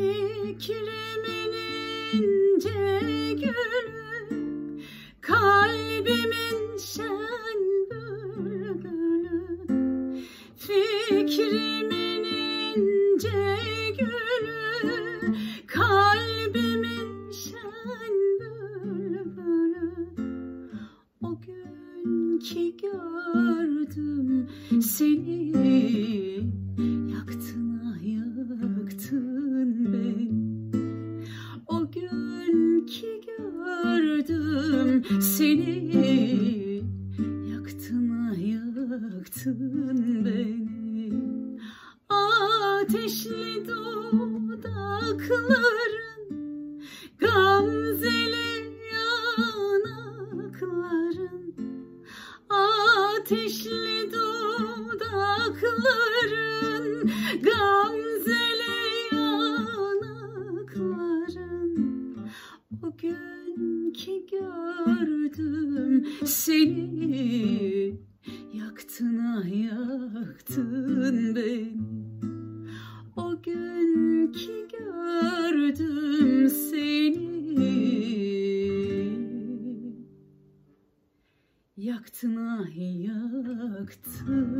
Fikrimin ince gülü Kalbimin şen bülbülü. Fikrimin ince gülü Kalbimin şen bülbülü. O gün ki gördüm seni seni. Yaktın yaktın beni. Ateşli dudakların Gamzeli yanakların. Ateşli dudakların Gamzeli Gün ki gördüm seni. Yaktın ah yaktın beni. O gün ki gördüm seni. Yaktın ah yaktın